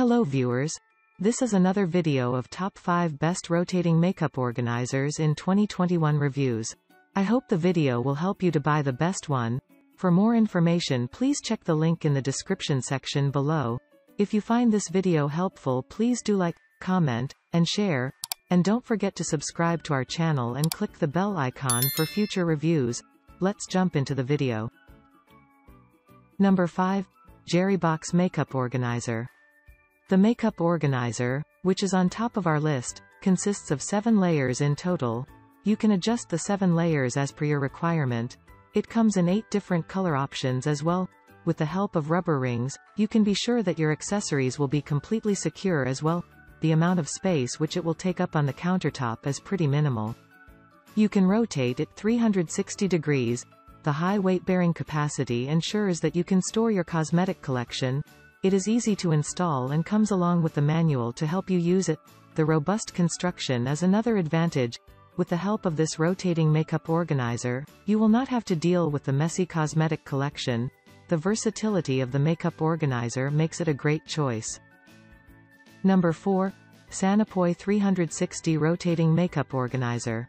Hello viewers. This is another video of top 5 best rotating makeup organizers in 2021 reviews. I hope the video will help you to buy the best one. For more information please check the link in the description section below. If you find this video helpful please do like, comment, and share. And don't forget to subscribe to our channel and click the bell icon for future reviews. Let's jump into the video. Number 5. Jerrybox Makeup Organizer. The makeup organizer, which is on top of our list, consists of seven layers in total. You can adjust the seven layers as per your requirement. It comes in eight different color options as well. With the help of rubber rings, you can be sure that your accessories will be completely secure as well. The amount of space which it will take up on the countertop is pretty minimal. You can rotate it 360 degrees. The high weight-bearing capacity ensures that you can store your cosmetic collection, it is easy to install and comes along with the manual to help you use it. The robust construction is another advantage. With the help of this rotating makeup organizer, you will not have to deal with the messy cosmetic collection. The versatility of the makeup organizer makes it a great choice. Number 4. Sanipoe 360 Rotating Makeup Organizer.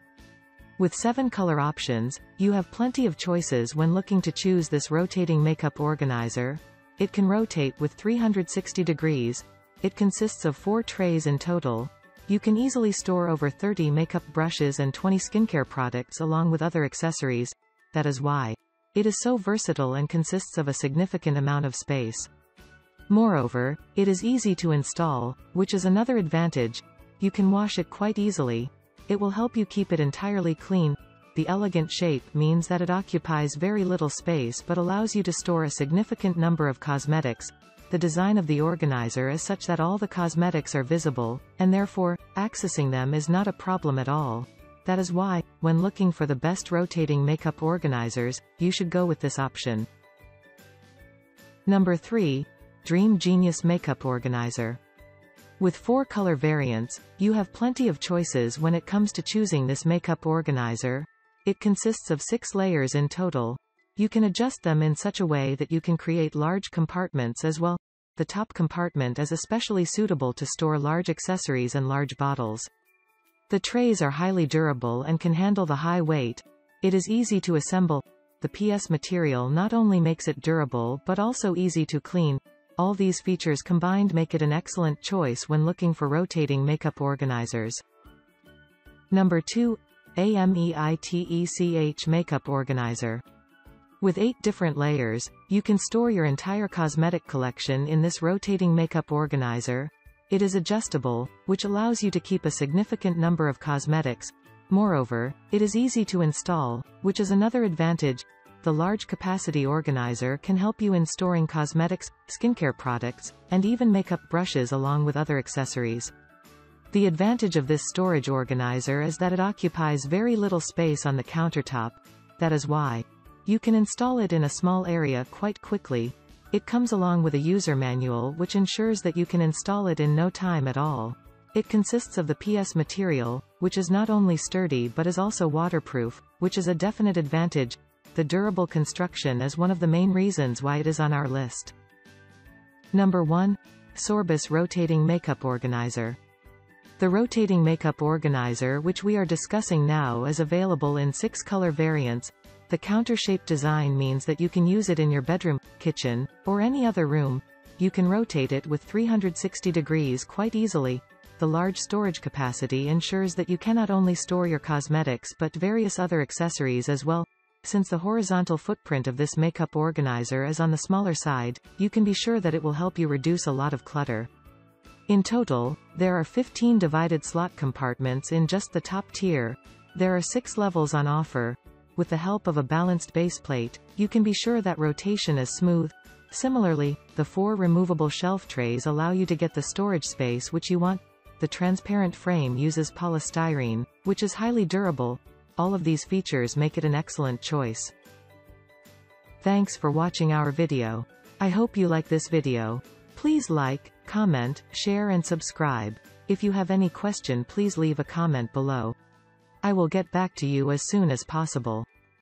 With seven color options, you have plenty of choices when looking to choose this rotating makeup organizer, it can rotate with 360 degrees. It consists of four trays in total. You can easily store over 30 makeup brushes and 20 skincare products along with other accessories. That is why. It is so versatile and consists of a significant amount of space. Moreover, it is easy to install, which is another advantage. You can wash it quite easily. It will help you keep it entirely clean, the elegant shape means that it occupies very little space but allows you to store a significant number of cosmetics. The design of the organizer is such that all the cosmetics are visible, and therefore, accessing them is not a problem at all. That is why, when looking for the best rotating makeup organizers, you should go with this option. Number 3. DreamGenius Makeup Organizer. With four color variants, you have plenty of choices when it comes to choosing this makeup organizer, it consists of six layers in total. You can adjust them in such a way that you can create large compartments as well. The top compartment is especially suitable to store large accessories and large bottles. The trays are highly durable and can handle the high weight. It is easy to assemble. The PS material not only makes it durable but also easy to clean. All these features combined make it an excellent choice when looking for rotating makeup organizers. Number 2. AMEITECH Makeup Organizer. With eight different layers, you can store your entire cosmetic collection in this rotating makeup organizer. It is adjustable, which allows you to keep a significant number of cosmetics. Moreover, it is easy to install, which is another advantage. The large capacity organizer can help you in storing cosmetics, skincare products, and even makeup brushes along with other accessories. The advantage of this storage organizer is that it occupies very little space on the countertop. That is why. You can install it in a small area quite quickly. It comes along with a user manual which ensures that you can install it in no time at all. It consists of the PS material, which is not only sturdy but is also waterproof, which is a definite advantage. The durable construction is one of the main reasons why it is on our list. Number 1. Sorbus Rotating Makeup Organizer. The rotating makeup organizer which we are discussing now is available in six color variants. The counter-shaped design means that you can use it in your bedroom, kitchen, or any other room. You can rotate it with 360 degrees quite easily. The large storage capacity ensures that you can not only store your cosmetics but various other accessories as well. Since the horizontal footprint of this makeup organizer is on the smaller side, you can be sure that it will help you reduce a lot of clutter. In total, there are 15 divided slot compartments in just the top tier. There are six levels on offer. With the help of a balanced base plate, you can be sure that rotation is smooth. Similarly, the four removable shelf trays allow you to get the storage space which you want. The transparent frame uses polystyrene, which is highly durable. All of these features make it an excellent choice. Thanks for watching our video. I hope you like this video. Please like, comment, share and subscribe. If you have any question please leave a comment below. I will get back to you as soon as possible.